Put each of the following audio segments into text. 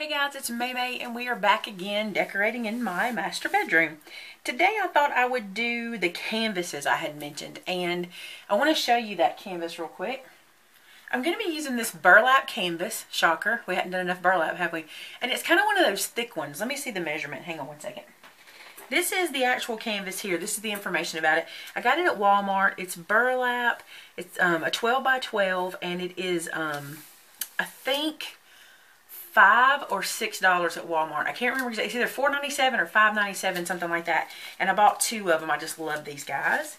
Hey guys, it's May May and we are back again decorating in my master bedroom. Today I thought I would do the canvases I had mentioned and I want to show you that canvas real quick. I'm going to be using this burlap canvas, shocker, we hadn't done enough burlap have we? And it's kind of one of those thick ones. Let me see the measurement, hang on one second. This is the actual canvas here. This is the information about it. I got it at Walmart. It's burlap. It's um, a 12 by 12 and it is, um, I think five or six dollars at Walmart. I can't remember. It's either four ninety seven or five ninety seven, something like that. And I bought two of them. I just love these guys.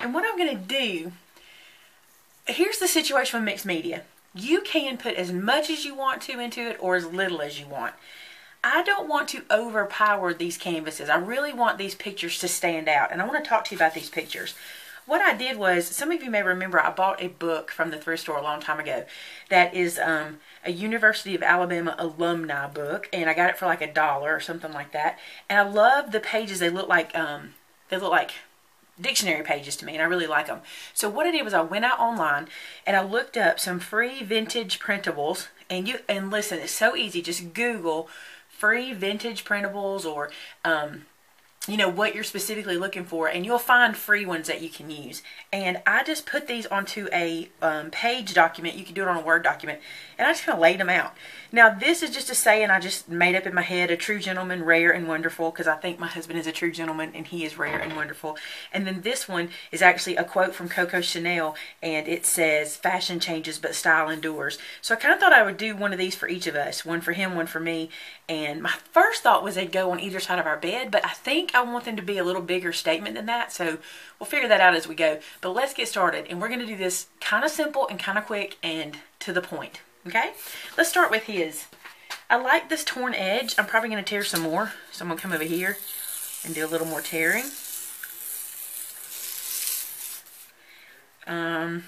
And what I'm going to do, here's the situation with mixed media. You can put as much as you want to into it or as little as you want. I don't want to overpower these canvases. I really want these pictures to stand out. And I want to talk to you about these pictures what I did was, some of you may remember, I bought a book from the thrift store a long time ago that is um, a University of Alabama alumni book, and I got it for like a dollar or something like that. And I love the pages. They look like um, they look like dictionary pages to me, and I really like them. So what I did was I went out online and I looked up some free vintage printables. And you and listen, it's so easy. Just Google free vintage printables or um, you know what you're specifically looking for and you'll find free ones that you can use. And I just put these onto a um, page document. You can do it on a word document and I just kind of laid them out. Now this is just a saying I just made up in my head a true gentleman rare and wonderful because I think my husband is a true gentleman and he is rare and wonderful. And then this one is actually a quote from Coco Chanel and it says fashion changes but style endures. So I kind of thought I would do one of these for each of us one for him one for me and my first thought was they'd go on either side of our bed but I think I want them to be a little bigger statement than that. So we'll figure that out as we go. But let's get started. And we're going to do this kind of simple and kind of quick and to the point. Okay? Let's start with his. I like this torn edge. I'm probably going to tear some more. So I'm going to come over here and do a little more tearing. Um,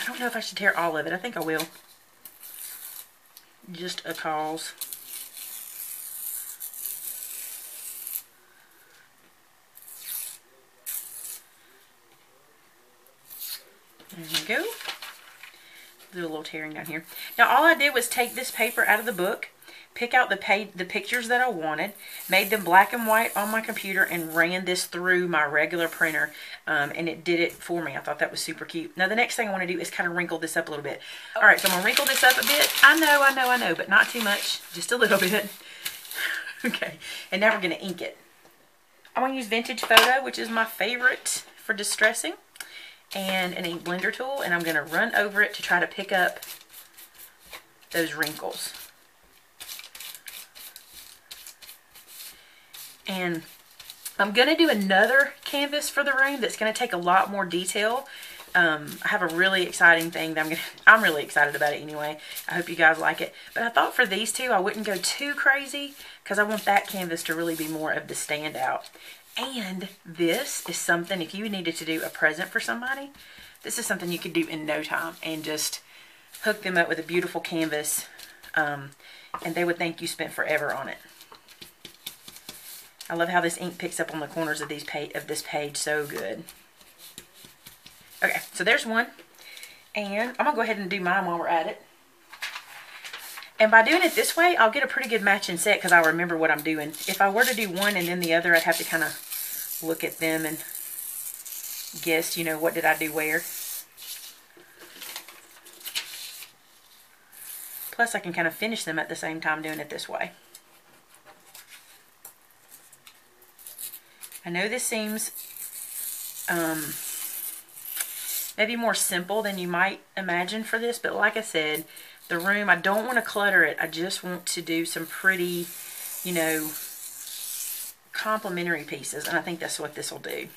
I don't know if I should tear all of it. I think I will. Just a cause. There we go. Do a little tearing down here. Now all I did was take this paper out of the book, pick out the page, the pictures that I wanted, made them black and white on my computer, and ran this through my regular printer, um, and it did it for me. I thought that was super cute. Now the next thing I want to do is kind of wrinkle this up a little bit. All right, so I'm going to wrinkle this up a bit. I know, I know, I know, but not too much. Just a little bit. okay, and now we're going to ink it. I'm going to use Vintage Photo, which is my favorite for distressing and an ink blender tool and I'm going to run over it to try to pick up those wrinkles. And I'm going to do another canvas for the room that's going to take a lot more detail. Um, I have a really exciting thing that I'm going to, I'm really excited about it anyway. I hope you guys like it. But I thought for these two, I wouldn't go too crazy because I want that canvas to really be more of the standout. And this is something, if you needed to do a present for somebody, this is something you could do in no time and just hook them up with a beautiful canvas um, and they would think you spent forever on it. I love how this ink picks up on the corners of these page of this page so good. Okay, so there's one. And I'm going to go ahead and do mine while we're at it. And by doing it this way, I'll get a pretty good matching set because I'll remember what I'm doing. If I were to do one and then the other, I'd have to kind of look at them and guess, you know, what did I do where. Plus, I can kind of finish them at the same time doing it this way. I know this seems um, maybe more simple than you might imagine for this, but like I said, the room, I don't want to clutter it. I just want to do some pretty, you know, complementary pieces, and I think that's what this will do.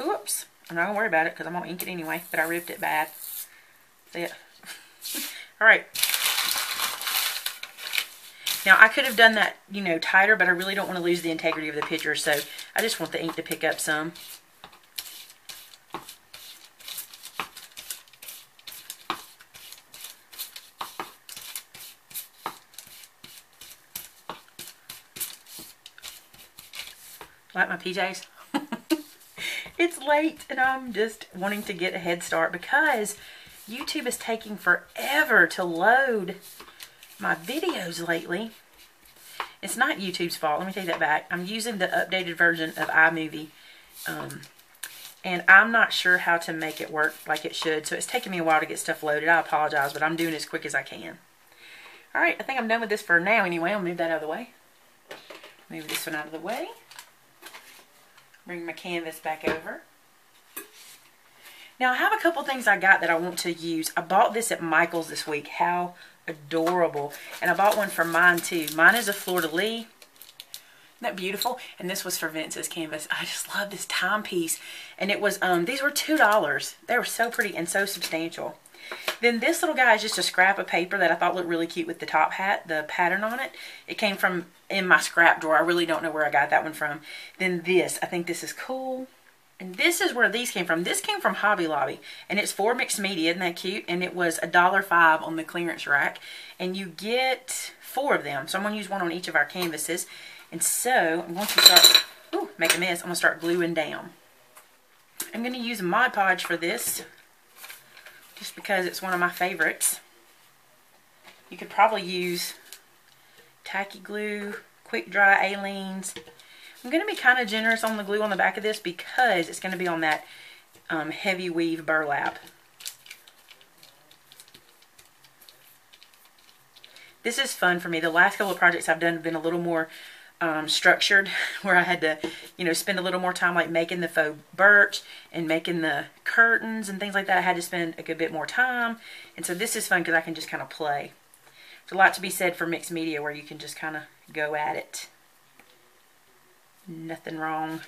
Oops. I'm not going to worry about it because I'm going to ink it anyway, but I ripped it bad. See it? All right. Now, I could have done that, you know, tighter, but I really don't want to lose the integrity of the picture, so I just want the ink to pick up some. Like my PJs? it's late and I'm just wanting to get a head start because YouTube is taking forever to load my videos lately. It's not YouTube's fault. Let me take that back. I'm using the updated version of iMovie. Um, and I'm not sure how to make it work like it should. So it's taking me a while to get stuff loaded. I apologize, but I'm doing as quick as I can. All right, I think I'm done with this for now anyway. I'll move that out of the way. Move this one out of the way. Bring my canvas back over. Now I have a couple things I got that I want to use. I bought this at Michael's this week. How adorable. And I bought one for mine too. Mine is a fleur-de-lis. Isn't that beautiful? And this was for Vince's canvas. I just love this timepiece. And it was, um, these were $2. They were so pretty and so substantial. Then this little guy is just a scrap of paper that I thought looked really cute with the top hat, the pattern on it. It came from in my scrap drawer. I really don't know where I got that one from. Then this, I think this is cool. And this is where these came from. This came from Hobby Lobby. And it's for mixed media. Isn't that cute? And it was a dollar five on the clearance rack. And you get four of them. So I'm going to use one on each of our canvases. And so I'm going to start, ooh, make a mess. I'm going to start gluing down. I'm going to use Mod Podge for this. Just because it's one of my favorites. You could probably use tacky glue, quick dry Aleene's, I'm going to be kind of generous on the glue on the back of this because it's going to be on that um, heavy weave burlap. This is fun for me. The last couple of projects I've done have been a little more um, structured where I had to, you know, spend a little more time like making the faux birch and making the curtains and things like that. I had to spend a good bit more time. And so this is fun because I can just kind of play. A lot to be said for mixed media where you can just kind of go at it. Nothing wrong.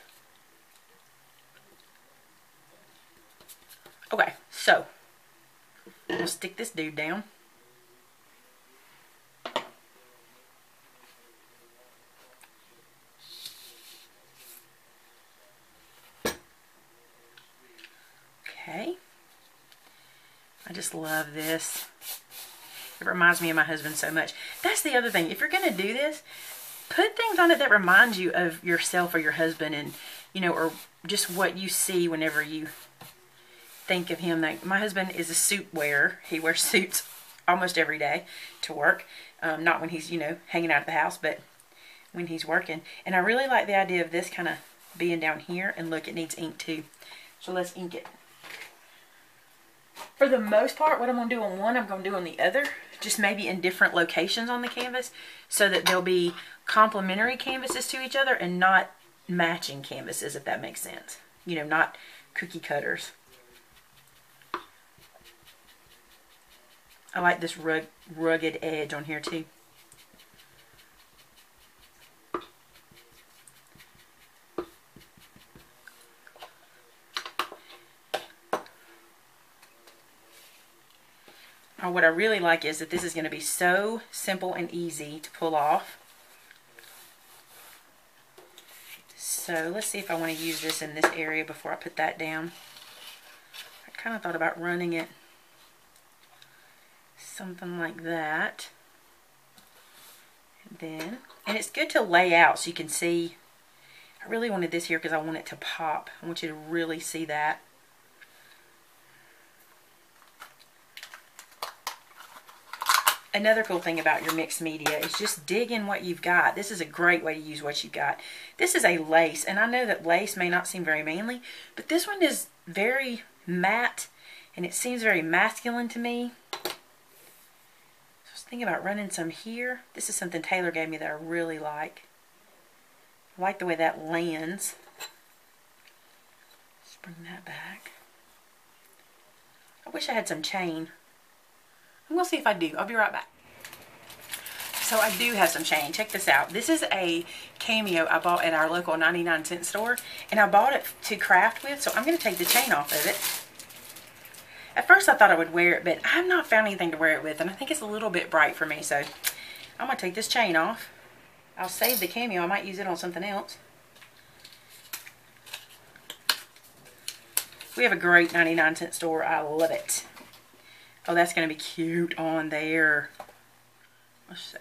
Okay, so I'm gonna stick this dude down. Okay. I just love this. It reminds me of my husband so much. That's the other thing. If you're going to do this, put things on it that remind you of yourself or your husband and, you know, or just what you see whenever you think of him. Like my husband is a suit wearer. He wears suits almost every day to work. Um, not when he's, you know, hanging out at the house, but when he's working. And I really like the idea of this kind of being down here. And look, it needs ink too. So let's ink it. For the most part, what I'm going to do on one, I'm going to do on the other. Just maybe in different locations on the canvas. So that they'll be complementary canvases to each other and not matching canvases, if that makes sense. You know, not cookie cutters. I like this rug, rugged edge on here too. Or what I really like is that this is going to be so simple and easy to pull off. So let's see if I want to use this in this area before I put that down. I kind of thought about running it something like that. And then, and it's good to lay out so you can see. I really wanted this here because I want it to pop. I want you to really see that. Another cool thing about your mixed media is just dig in what you've got. This is a great way to use what you've got. This is a lace, and I know that lace may not seem very manly, but this one is very matte, and it seems very masculine to me. So I was thinking about running some here. This is something Taylor gave me that I really like. I like the way that lands. Let's bring that back. I wish I had some chain. And we'll see if I do. I'll be right back. So I do have some chain. Check this out. This is a cameo I bought at our local 99 cent store. And I bought it to craft with. So I'm going to take the chain off of it. At first I thought I would wear it. But I've not found anything to wear it with. And I think it's a little bit bright for me. So I'm going to take this chain off. I'll save the cameo. I might use it on something else. We have a great 99 cent store. I love it. Oh, that's going to be cute on there. Let's see.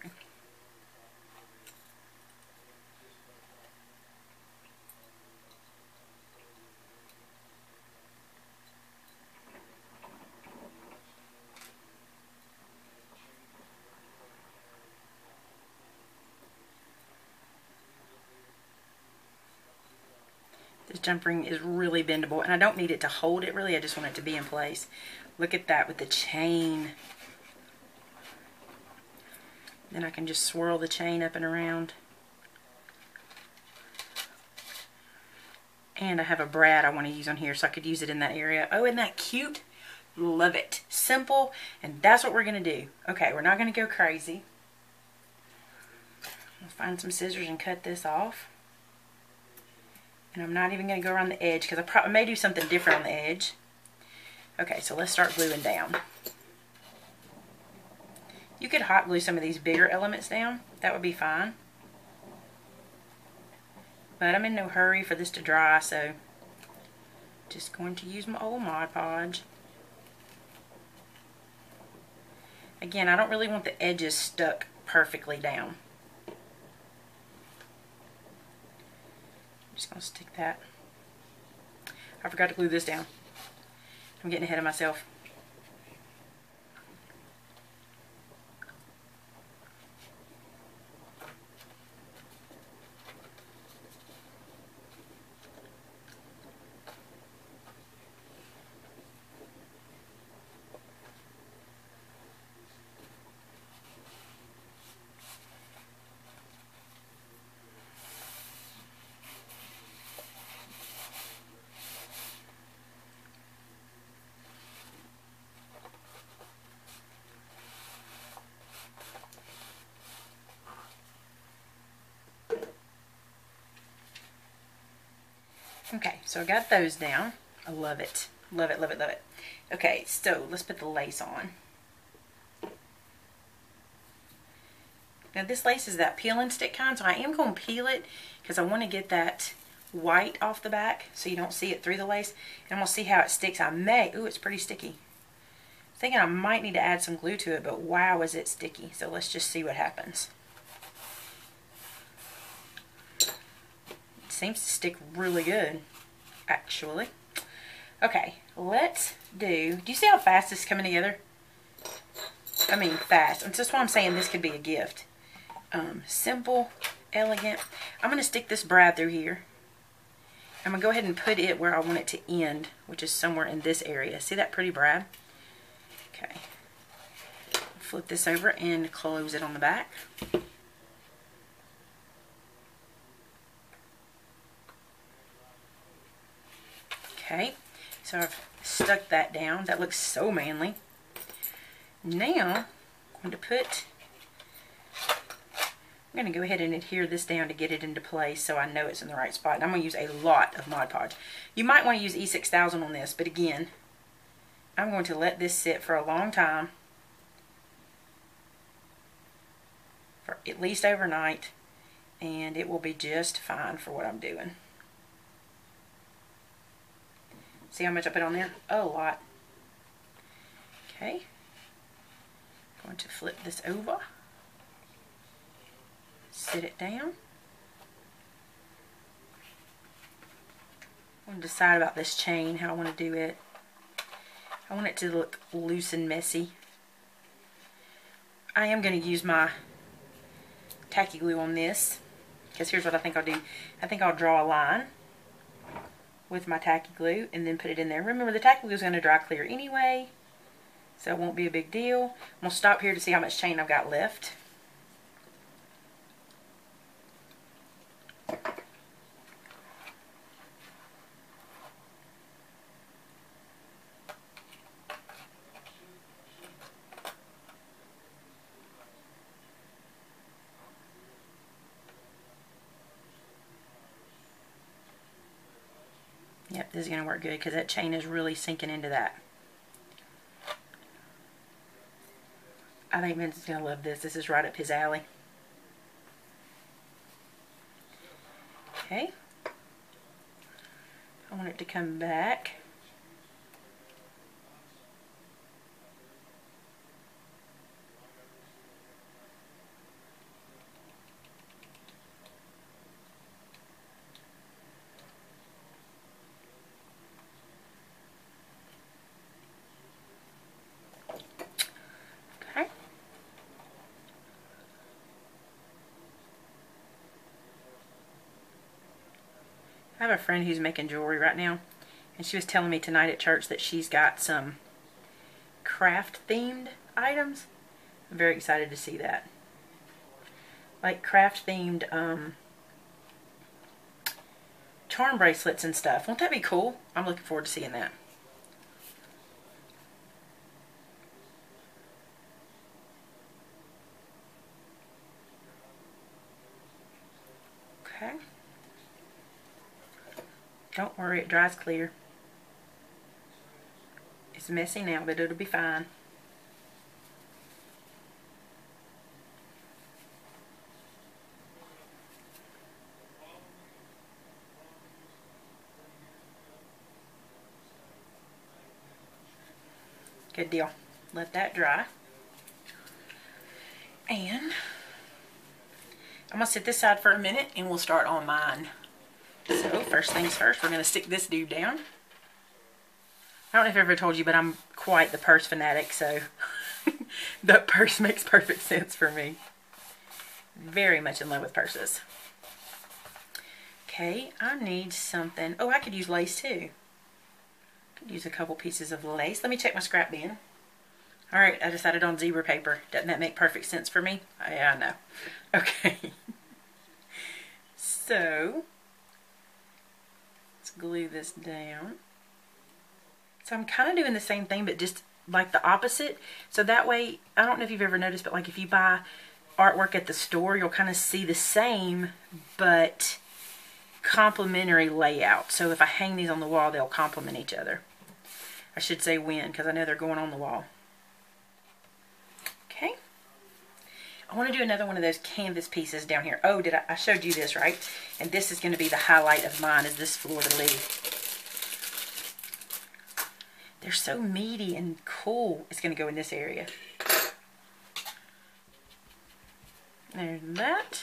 This jump ring is really bendable and I don't need it to hold it really. I just want it to be in place. Look at that with the chain. Then I can just swirl the chain up and around. And I have a brad I want to use on here so I could use it in that area. Oh, isn't that cute? Love it. Simple, and that's what we're going to do. Okay, we're not going to go crazy. I'll find some scissors and cut this off. And I'm not even going to go around the edge because I, I may do something different on the edge. Okay, so let's start gluing down. You could hot glue some of these bigger elements down. That would be fine. But I'm in no hurry for this to dry, so just going to use my old Mod Podge. Again, I don't really want the edges stuck perfectly down. I'm just going to stick that. I forgot to glue this down. I'm getting ahead of myself. Okay, so I got those down. I love it. Love it, love it, love it. Okay, so let's put the lace on. Now this lace is that peel and stick kind, so I am going to peel it because I want to get that white off the back so you don't see it through the lace. And I'm going to see how it sticks. I may, ooh, it's pretty sticky. Thinking I might need to add some glue to it, but wow, is it sticky. So let's just see what happens. Seems to stick really good, actually. Okay, let's do, do you see how fast this is coming together? I mean, fast. And that's why I'm saying this could be a gift. Um, simple, elegant. I'm going to stick this brad through here. I'm going to go ahead and put it where I want it to end, which is somewhere in this area. See that pretty brad? Okay. Flip this over and close it on the back. Okay, so I've stuck that down. That looks so manly. Now, I'm going to put, I'm going to go ahead and adhere this down to get it into place so I know it's in the right spot. And I'm going to use a lot of Mod Podge. You might want to use E6000 on this, but again, I'm going to let this sit for a long time, for at least overnight, and it will be just fine for what I'm doing. See how much I put on there? a lot. Okay. Going to flip this over. Sit it down. I'm going to decide about this chain, how I want to do it. I want it to look loose and messy. I am going to use my tacky glue on this because here's what I think I'll do. I think I'll draw a line with my tacky glue and then put it in there. Remember the tacky glue is going to dry clear anyway, so it won't be a big deal. I'm going to stop here to see how much chain I've got left. Going to work good because that chain is really sinking into that. I think Vince is going to love this. This is right up his alley. Okay. I want it to come back. Friend who's making jewelry right now, and she was telling me tonight at church that she's got some craft themed items. I'm very excited to see that. Like craft themed um, charm bracelets and stuff. Won't that be cool? I'm looking forward to seeing that. Okay. It dries clear. It's messy now, but it'll be fine. Good deal. Let that dry. And I'm going to sit this side for a minute and we'll start on mine. So first things first, we're going to stick this dude down. I don't know if I've ever told you, but I'm quite the purse fanatic, so the purse makes perfect sense for me. Very much in love with purses. Okay, I need something. Oh, I could use lace too. Could use a couple pieces of lace. Let me check my scrap bin. All right, I decided on zebra paper. Doesn't that make perfect sense for me? Yeah, I know. Okay. so, glue this down. So I'm kind of doing the same thing, but just like the opposite. So that way, I don't know if you've ever noticed, but like if you buy artwork at the store, you'll kind of see the same, but complementary layout. So if I hang these on the wall, they'll complement each other. I should say when, because I know they're going on the wall. Okay. I want to do another one of those canvas pieces down here. Oh, did I, I showed you this, right? And this is going to be the highlight of mine, is this fleur-de-lis. They're so meaty and cool. It's going to go in this area. There's that.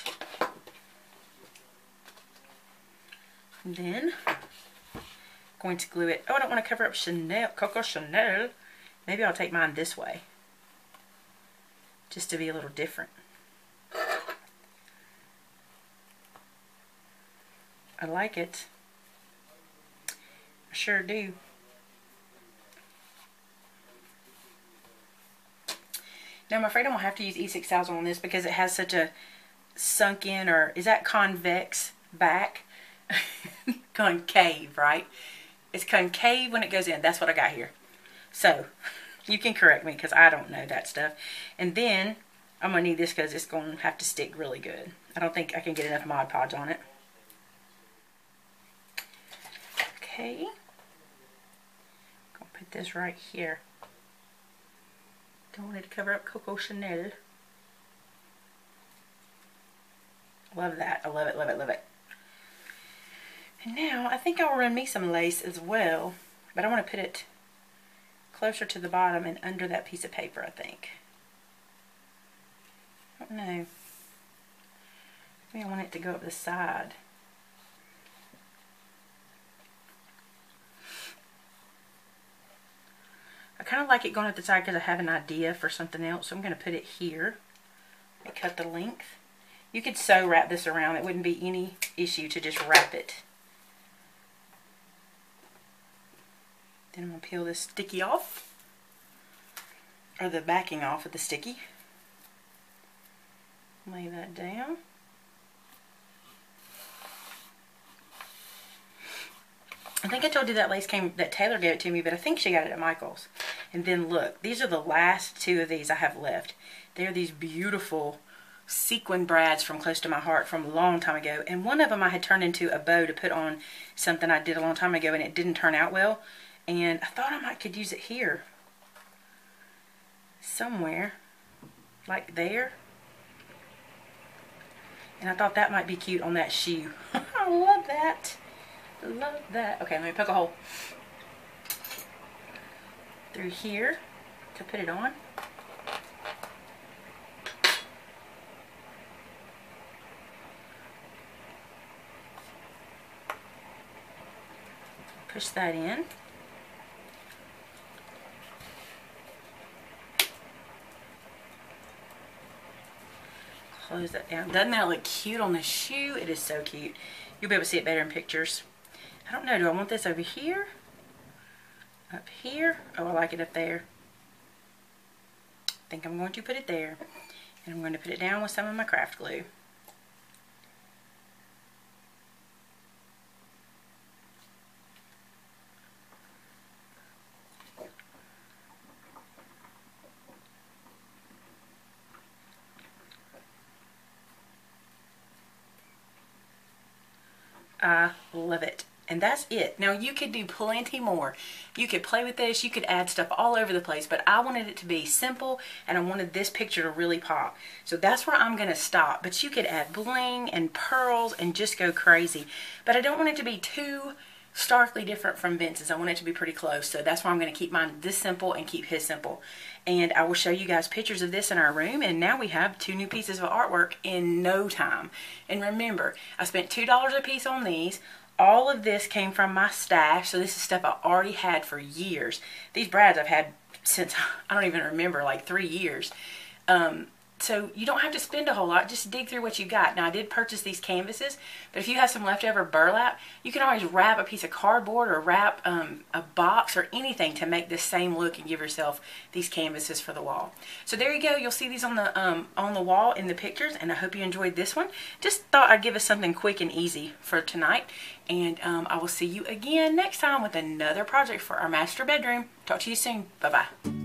And then, going to glue it. Oh, I don't want to cover up Chanel, Coco Chanel. Maybe I'll take mine this way. Just to be a little different. I like it. I sure do. Now I'm afraid I'm going to have to use E6000 on this because it has such a sunk in or is that convex back? concave, right? It's concave when it goes in. That's what I got here. So you can correct me because I don't know that stuff. And then I'm going to need this because it's going to have to stick really good. I don't think I can get enough Mod Podge on it. Okay. I'll put this right here. Don't want it to cover up Coco Chanel. Love that. I love it, love it, love it. And now, I think I'll run me some lace as well. But I want to put it closer to the bottom and under that piece of paper, I think. I don't know. Maybe I want it to go up the side. I kind of like it going up the side because I have an idea for something else. So I'm going to put it here and cut the length. You could sew wrap this around. It wouldn't be any issue to just wrap it. Then I'm going to peel this sticky off. Or the backing off of the sticky. Lay that down. I think I told you that lace came, that Taylor gave it to me, but I think she got it at Michael's. And then look, these are the last two of these I have left. They're these beautiful sequin brads from Close to My Heart from a long time ago. And one of them I had turned into a bow to put on something I did a long time ago and it didn't turn out well. And I thought I might could use it here. Somewhere. Like there. And I thought that might be cute on that shoe. I love that. Love that. Okay, let me poke a hole through here to put it on. Push that in. Close that down. Doesn't that look cute on the shoe? It is so cute. You'll be able to see it better in pictures. I don't know, do I want this over here? Up here? Oh, I like it up there. I think I'm going to put it there. And I'm going to put it down with some of my craft glue. I love it. And that's it. Now you could do plenty more. You could play with this, you could add stuff all over the place, but I wanted it to be simple and I wanted this picture to really pop. So that's where I'm going to stop. But you could add bling and pearls and just go crazy. But I don't want it to be too starkly different from Vince's. I want it to be pretty close. So that's why I'm going to keep mine this simple and keep his simple. And I will show you guys pictures of this in our room. And now we have two new pieces of artwork in no time. And remember, I spent $2 a piece on these. All of this came from my stash. So this is stuff I already had for years. These brads I've had since, I don't even remember, like three years. Um, so you don't have to spend a whole lot. Just dig through what you got. Now i did purchase these canvases but if you have some leftover burlap you can always wrap a piece of cardboard or wrap um, a box or anything to make the same look and give yourself these canvases for the wall. So there you go. You'll see these on the um, on the wall in the pictures and i hope you enjoyed this one. Just thought i'd give us something quick and easy for tonight and um, i will see you again next time with another project for our master bedroom. Talk to you soon. Bye bye